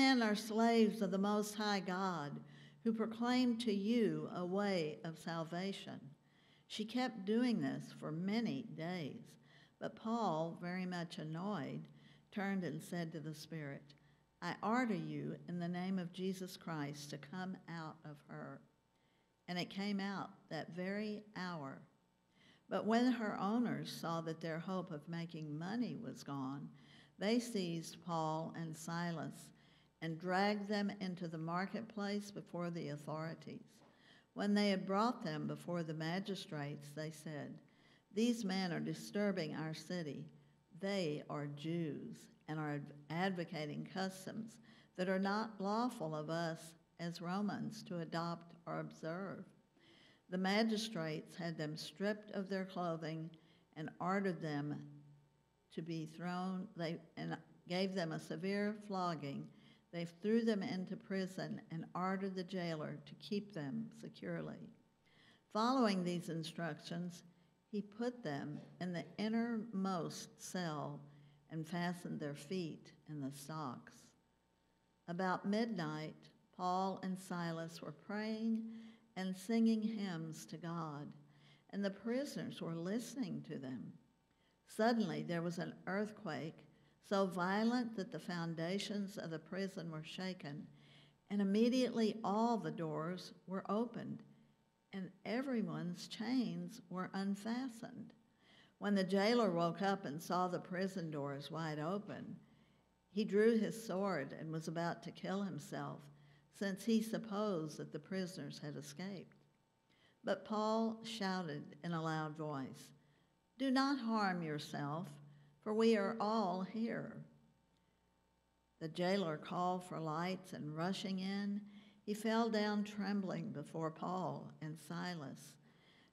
men are slaves of the Most High God, who proclaim to you a way of salvation. She kept doing this for many days. But Paul, very much annoyed, turned and said to the Spirit, I order you in the name of Jesus Christ to come out of her. And it came out that very hour. But when her owners saw that their hope of making money was gone, they seized Paul and Silas and dragged them into the marketplace before the authorities. When they had brought them before the magistrates, they said, These men are disturbing our city. They are Jews and are advocating customs that are not lawful of us as Romans to adopt or observe. The magistrates had them stripped of their clothing and ordered them to be thrown, they, and gave them a severe flogging. They threw them into prison and ordered the jailer to keep them securely. Following these instructions, he put them in the innermost cell and fastened their feet in the stocks. About midnight, Paul and Silas were praying and singing hymns to God, and the prisoners were listening to them. Suddenly there was an earthquake so violent that the foundations of the prison were shaken, and immediately all the doors were opened, and everyone's chains were unfastened. When the jailer woke up and saw the prison doors wide open, he drew his sword and was about to kill himself since he supposed that the prisoners had escaped. But Paul shouted in a loud voice, Do not harm yourself, for we are all here. The jailer called for lights, and rushing in, he fell down trembling before Paul and Silas.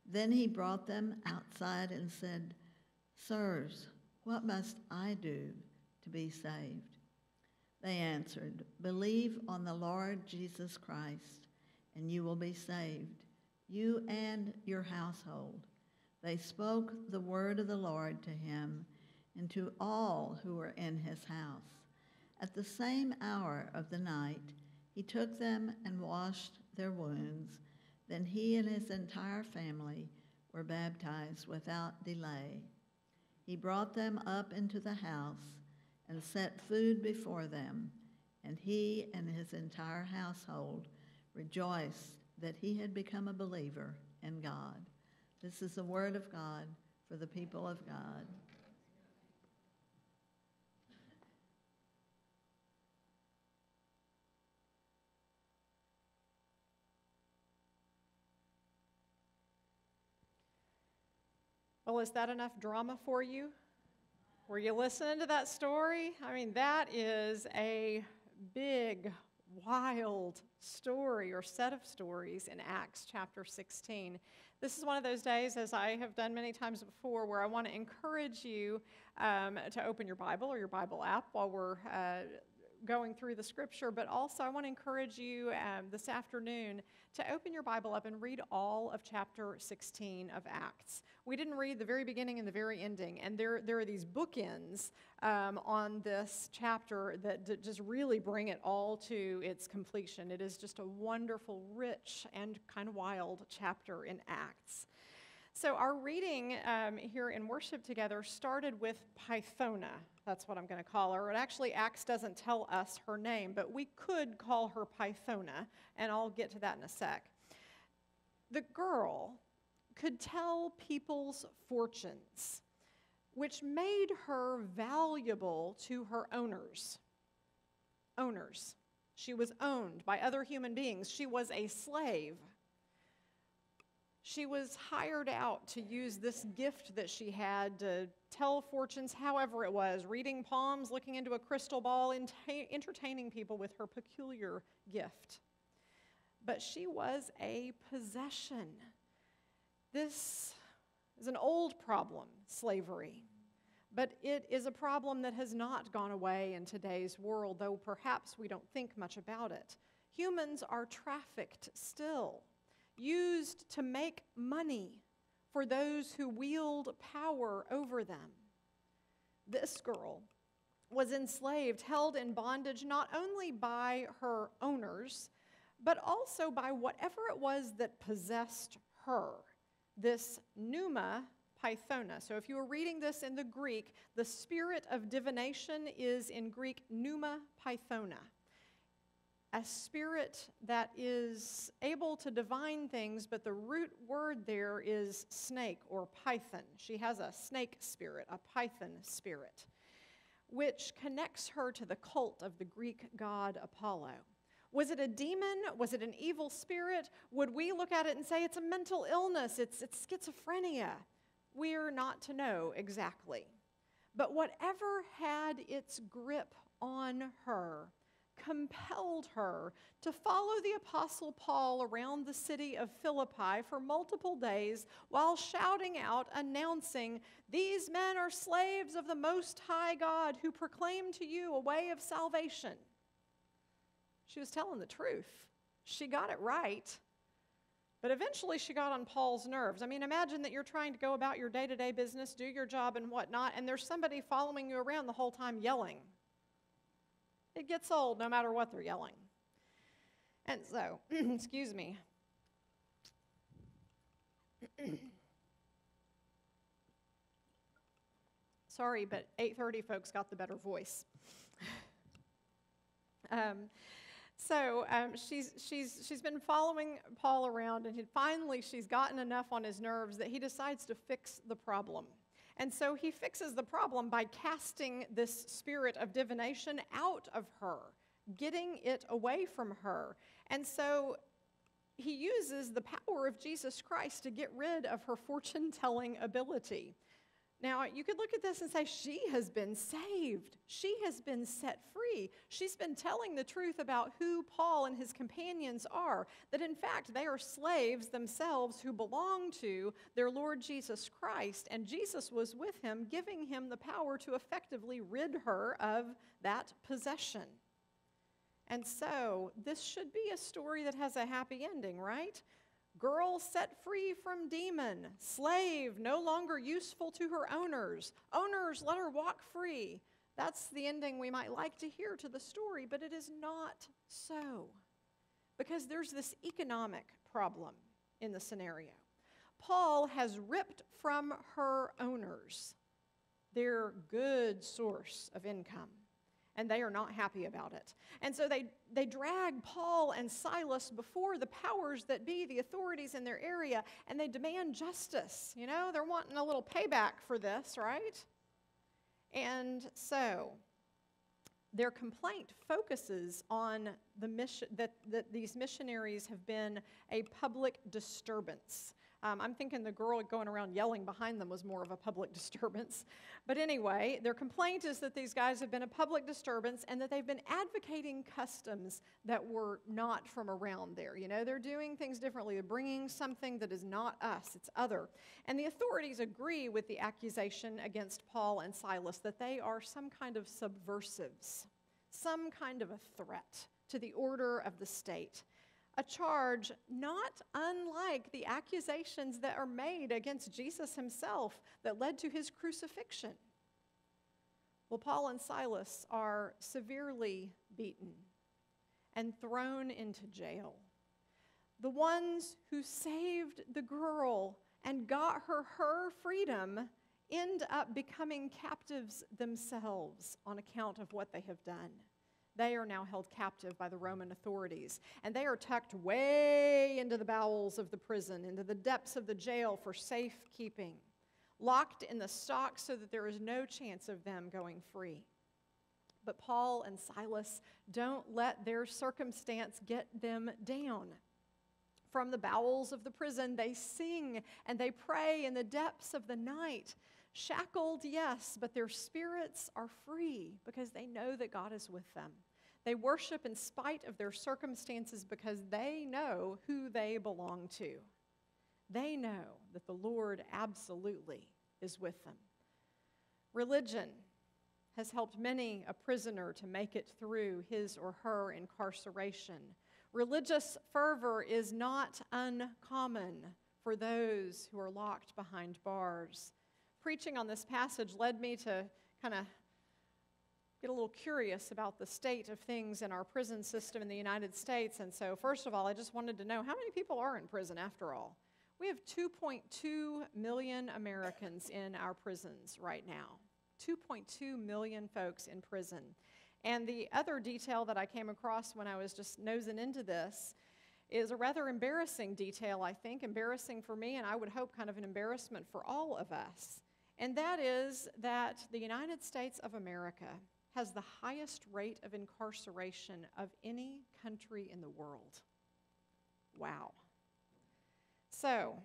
Then he brought them outside and said, Sirs, what must I do to be saved? They answered, Believe on the Lord Jesus Christ, and you will be saved, you and your household. They spoke the word of the Lord to him and to all who were in his house. At the same hour of the night, he took them and washed their wounds. Then he and his entire family were baptized without delay. He brought them up into the house and set food before them, and he and his entire household rejoiced that he had become a believer in God. This is the word of God for the people of God. Well, is that enough drama for you? Were you listening to that story? I mean, that is a big, wild story or set of stories in Acts chapter 16. This is one of those days, as I have done many times before, where I want to encourage you um, to open your Bible or your Bible app while we're uh, going through the scripture, but also I want to encourage you um, this afternoon to open your Bible up and read all of chapter 16 of Acts. We didn't read the very beginning and the very ending, and there, there are these bookends um, on this chapter that d- just really bring it all to its completion. It is just a wonderful, rich, and kind of wild chapter in Acts. So, our reading um, here in worship together started with Pythona. That's what I'm going to call her. And actually, Acts doesn't tell us her name, but we could call her Pythona, and I'll get to that in a sec. The girl could tell people's fortunes, which made her valuable to her owners. Owners. She was owned by other human beings, she was a slave. She was hired out to use this gift that she had to tell fortunes, however it was, reading palms, looking into a crystal ball, entertaining people with her peculiar gift. But she was a possession. This is an old problem, slavery. But it is a problem that has not gone away in today's world, though perhaps we don't think much about it. Humans are trafficked still used to make money for those who wield power over them. This girl was enslaved, held in bondage not only by her owners, but also by whatever it was that possessed her, this pneuma pythona. So if you were reading this in the Greek, the spirit of divination is in Greek pneuma pythona. A spirit that is able to divine things, but the root word there is snake or python. She has a snake spirit, a python spirit, which connects her to the cult of the Greek god Apollo. Was it a demon? Was it an evil spirit? Would we look at it and say it's a mental illness? It's, it's schizophrenia? We're not to know exactly. But whatever had its grip on her compelled her to follow the Apostle Paul around the city of Philippi for multiple days while shouting out, announcing, These men are slaves of the Most High God who proclaim to you a way of salvation. She was telling the truth. She got it right. But eventually she got on Paul's nerves. I mean, imagine that you're trying to go about your day to day business, do your job and whatnot, and there's somebody following you around the whole time yelling. It gets old no matter what they're yelling. And so, excuse me. Sorry, but 8:30 folks got the better voice. um, so um, she's, she's, she's been following Paul around, and finally she's gotten enough on his nerves that he decides to fix the problem. And so he fixes the problem by casting this spirit of divination out of her, getting it away from her. And so he uses the power of Jesus Christ to get rid of her fortune telling ability. Now, you could look at this and say, she has been saved. She has been set free. She's been telling the truth about who Paul and his companions are, that in fact they are slaves themselves who belong to their Lord Jesus Christ. And Jesus was with him, giving him the power to effectively rid her of that possession. And so, this should be a story that has a happy ending, right? Girl set free from demon. Slave no longer useful to her owners. Owners let her walk free. That's the ending we might like to hear to the story, but it is not so. Because there's this economic problem in the scenario. Paul has ripped from her owners their good source of income and they are not happy about it. And so they, they drag Paul and Silas before the powers that be, the authorities in their area, and they demand justice. You know, they're wanting a little payback for this, right? And so their complaint focuses on the mission that, that these missionaries have been a public disturbance. Um, I'm thinking the girl going around yelling behind them was more of a public disturbance. But anyway, their complaint is that these guys have been a public disturbance and that they've been advocating customs that were not from around there. You know, they're doing things differently. They're bringing something that is not us, it's other. And the authorities agree with the accusation against Paul and Silas that they are some kind of subversives, some kind of a threat to the order of the state a charge not unlike the accusations that are made against Jesus himself that led to his crucifixion. Well, Paul and Silas are severely beaten and thrown into jail. The ones who saved the girl and got her her freedom end up becoming captives themselves on account of what they have done they are now held captive by the Roman authorities. And they are tucked way into the bowels of the prison, into the depths of the jail for safekeeping, locked in the stocks so that there is no chance of them going free. But Paul and Silas don't let their circumstance get them down. From the bowels of the prison, they sing and they pray in the depths of the night. Shackled, yes, but their spirits are free because they know that God is with them. They worship in spite of their circumstances because they know who they belong to. They know that the Lord absolutely is with them. Religion has helped many a prisoner to make it through his or her incarceration. Religious fervor is not uncommon for those who are locked behind bars. Preaching on this passage led me to kind of get a little curious about the state of things in our prison system in the United States. And so, first of all, I just wanted to know how many people are in prison after all? We have 2.2 million Americans in our prisons right now. 2.2 million folks in prison. And the other detail that I came across when I was just nosing into this is a rather embarrassing detail, I think, embarrassing for me, and I would hope kind of an embarrassment for all of us. And that is that the United States of America has the highest rate of incarceration of any country in the world. Wow. So,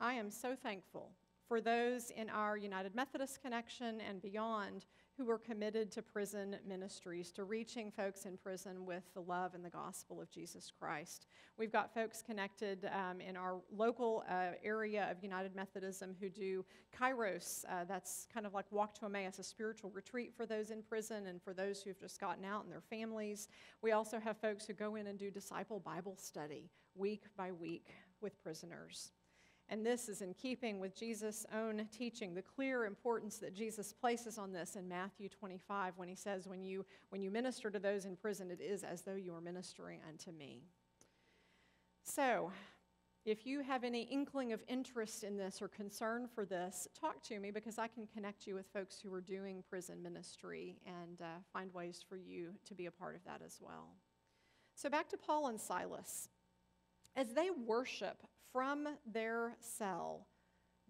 I am so thankful for those in our United Methodist connection and beyond who are committed to prison ministries, to reaching folks in prison with the love and the gospel of Jesus Christ. We've got folks connected um, in our local uh, area of United Methodism who do Kairos. Uh, that's kind of like Walk to Emmaus, a spiritual retreat for those in prison and for those who've just gotten out and their families. We also have folks who go in and do disciple Bible study week by week with prisoners. And this is in keeping with Jesus' own teaching, the clear importance that Jesus places on this in Matthew 25 when he says, When you, when you minister to those in prison, it is as though you are ministering unto me. So, if you have any inkling of interest in this or concern for this, talk to me because I can connect you with folks who are doing prison ministry and uh, find ways for you to be a part of that as well. So, back to Paul and Silas. As they worship from their cell,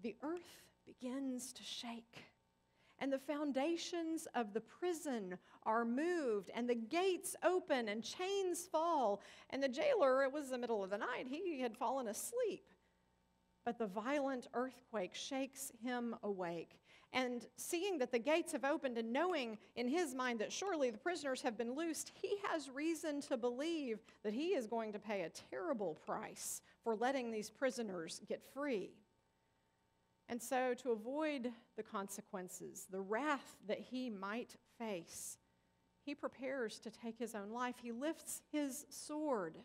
the earth begins to shake. And the foundations of the prison are moved, and the gates open, and chains fall. And the jailer, it was the middle of the night, he had fallen asleep. But the violent earthquake shakes him awake. And seeing that the gates have opened and knowing in his mind that surely the prisoners have been loosed, he has reason to believe that he is going to pay a terrible price for letting these prisoners get free. And so, to avoid the consequences, the wrath that he might face, he prepares to take his own life. He lifts his sword,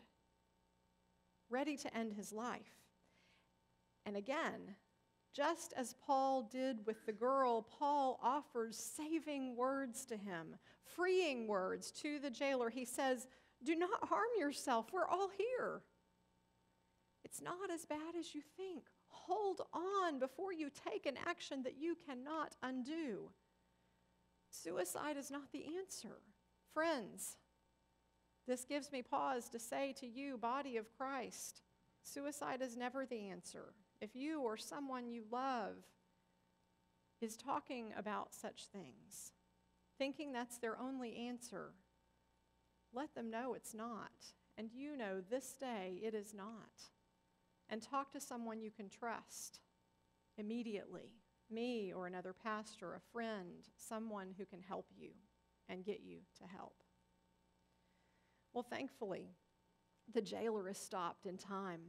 ready to end his life. And again, just as Paul did with the girl, Paul offers saving words to him, freeing words to the jailer. He says, Do not harm yourself. We're all here. It's not as bad as you think. Hold on before you take an action that you cannot undo. Suicide is not the answer. Friends, this gives me pause to say to you, body of Christ, suicide is never the answer if you or someone you love is talking about such things, thinking that's their only answer, let them know it's not. And you know this day it is not. And talk to someone you can trust immediately me or another pastor, a friend, someone who can help you and get you to help. Well, thankfully, the jailer is stopped in time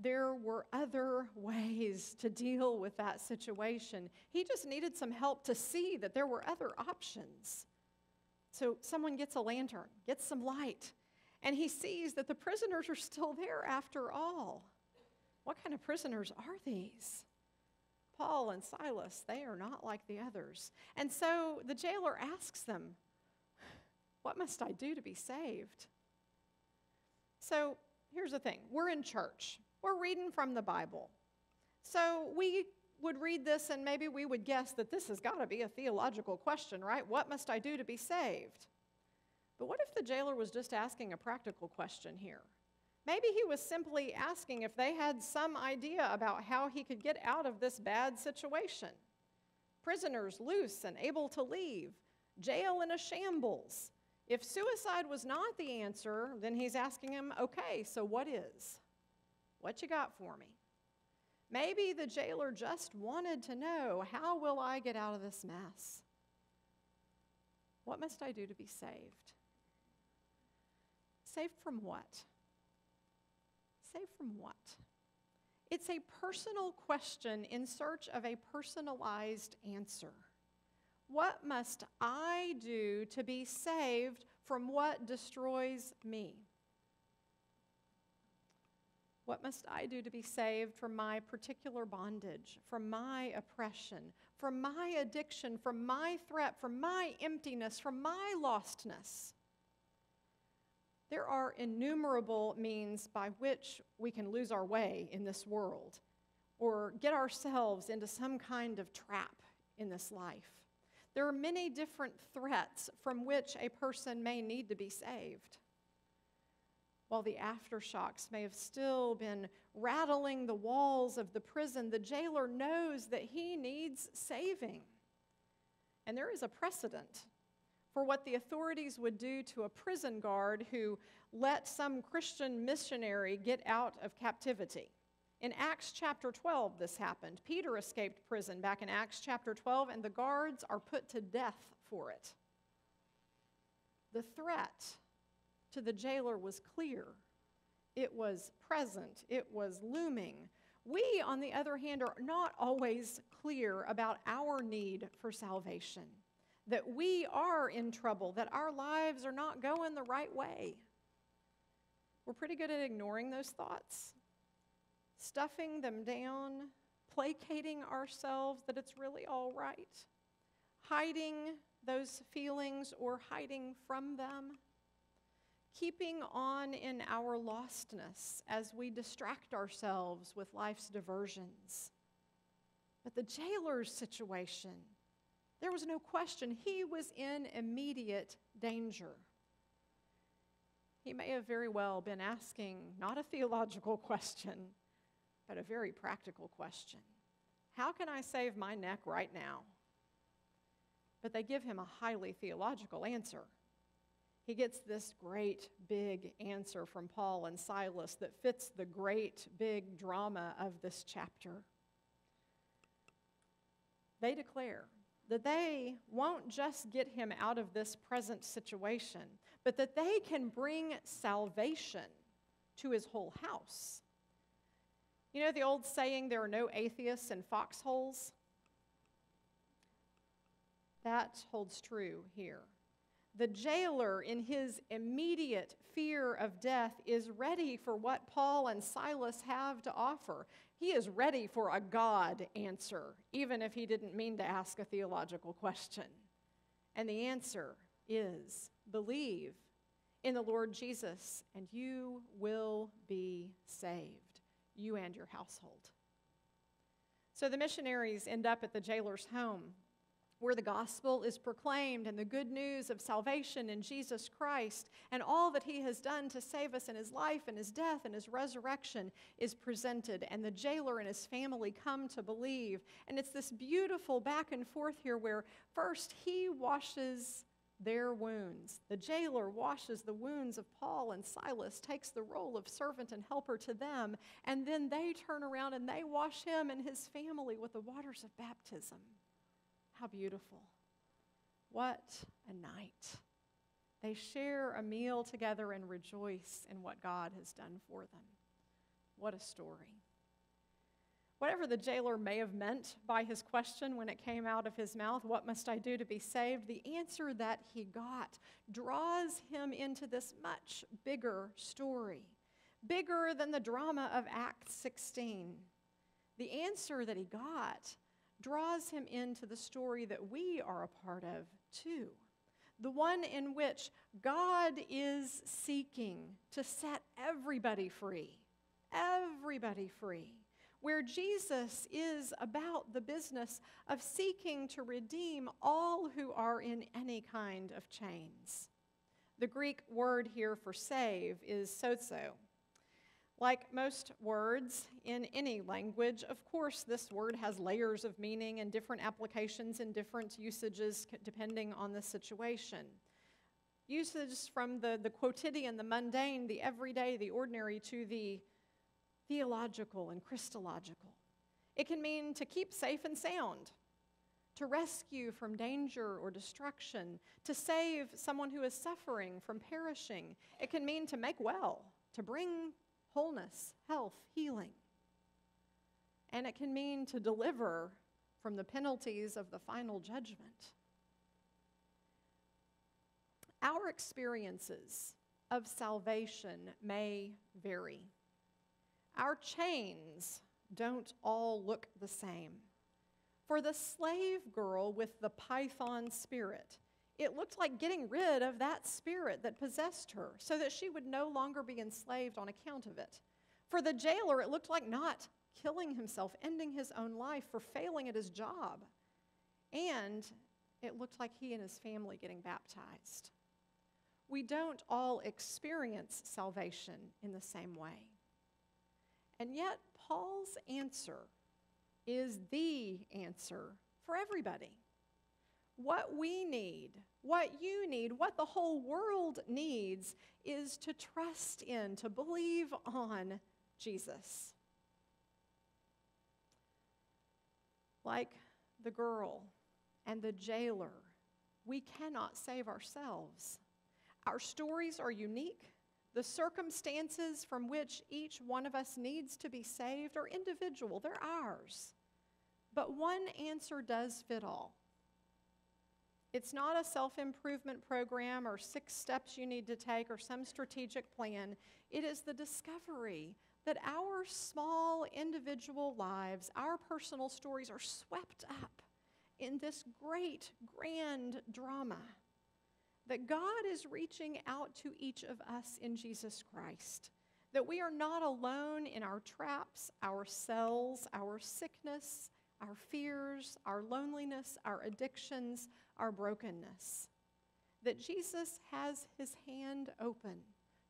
there were other ways to deal with that situation. He just needed some help to see that there were other options. So someone gets a lantern, gets some light, and he sees that the prisoners are still there after all. What kind of prisoners are these? Paul and Silas, they are not like the others. And so the jailer asks them, What must I do to be saved? So here's the thing we're in church. We're reading from the Bible. So we would read this and maybe we would guess that this has got to be a theological question, right? What must I do to be saved? But what if the jailer was just asking a practical question here? Maybe he was simply asking if they had some idea about how he could get out of this bad situation. Prisoners loose and able to leave, jail in a shambles. If suicide was not the answer, then he's asking him, okay, so what is? What you got for me? Maybe the jailer just wanted to know how will I get out of this mess? What must I do to be saved? Saved from what? Saved from what? It's a personal question in search of a personalized answer. What must I do to be saved from what destroys me? What must I do to be saved from my particular bondage, from my oppression, from my addiction, from my threat, from my emptiness, from my lostness? There are innumerable means by which we can lose our way in this world or get ourselves into some kind of trap in this life. There are many different threats from which a person may need to be saved while the aftershocks may have still been rattling the walls of the prison, the jailer knows that he needs saving. And there is a precedent for what the authorities would do to a prison guard who let some Christian missionary get out of captivity. In Acts chapter 12, this happened. Peter escaped prison back in Acts chapter 12, and the guards are put to death for it. The threat to the jailer was clear, it was present, it was looming. We, on the other hand, are not always clear about our need for salvation, that we are in trouble, that our lives are not going the right way. We're pretty good at ignoring those thoughts, stuffing them down, placating ourselves that it's really all right, hiding those feelings or hiding from them keeping on in our lostness as we distract ourselves with life's diversions. But the jailer's situation, there was no question, he was in immediate danger. He may have very well been asking not a theological question, but a very practical question How can I save my neck right now? But they give him a highly theological answer he gets this great big answer from Paul and Silas that fits the great big drama of this chapter. They declare that they won't just get him out of this present situation, but that they can bring salvation to his whole house. You know the old saying, there are no atheists in foxholes? That holds true here. The jailer, in his immediate fear of death, is ready for what Paul and Silas have to offer. He is ready for a God answer, even if he didn't mean to ask a theological question. And the answer is believe in the Lord Jesus, and you will be saved, you and your household. So the missionaries end up at the jailer's home where the gospel is proclaimed and the good news of salvation in Jesus Christ and all that he has done to save us in his life and his death and his resurrection is presented. And the jailer and his family come to believe. And it's this beautiful back and forth here where first he washes their wounds. The jailer washes the wounds of Paul and Silas, takes the role of servant and helper to them, and then they turn around and they wash him and his family with the waters of baptism. How beautiful. What a night. They share a meal together and rejoice in what God has done for them. What a story. Whatever the jailer may have meant by his question when it came out of his mouth, what must I do to be saved? The answer that he got draws him into this much bigger story, bigger than the drama of Acts 16. The answer that he got draws him into the story that we are a part of too. The one in which God is seeking to set everybody free. Everybody free. Where Jesus is about the business of seeking to redeem all who are in any kind of chains. The Greek word here for save is sozo, like most words in any language, of course, this word has layers of meaning and different applications and different usages depending on the situation. Usages from the, the quotidian, the mundane, the everyday, the ordinary, to the theological and Christological. It can mean to keep safe and sound, to rescue from danger or destruction, to save someone who is suffering from perishing. It can mean to make well, to bring wholeness, health, healing. And it can mean to deliver from the penalties of the final judgment. Our experiences of salvation may vary. our chains don't all look the same. For the slave girl with the python spirit, it looked like getting rid of that spirit that possessed her so that she would no longer be enslaved on account of it. For the jailer, it looked like not killing himself, ending his own life for failing at his job. And it looked like he and his family getting baptized. We don't all experience salvation in the same way. And yet, Paul's answer is the answer for everybody. What we need, what you need, what the whole world needs is to trust in, to believe on Jesus. Like the girl and the jailer, we cannot save ourselves. Our stories are unique. The circumstances from which each one of us needs to be saved are individual, they're ours. But one answer does fit all. It's not a self improvement program or six steps you need to take or some strategic plan. It is the discovery that our small individual lives, our personal stories, are swept up in this great, grand drama. That God is reaching out to each of us in Jesus Christ. That we are not alone in our traps, our cells, our sickness, our fears, our loneliness, our addictions, our brokenness. That Jesus has his hand open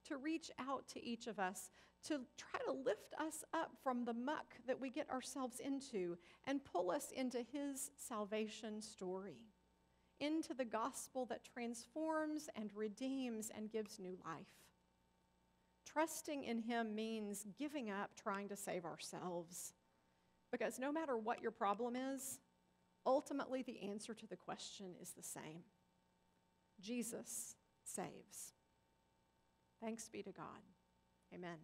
to reach out to each of us, to try to lift us up from the muck that we get ourselves into and pull us into his salvation story, into the gospel that transforms and redeems and gives new life. Trusting in him means giving up trying to save ourselves because no matter what your problem is, ultimately the answer to the question is the same Jesus saves. Thanks be to God. Amen.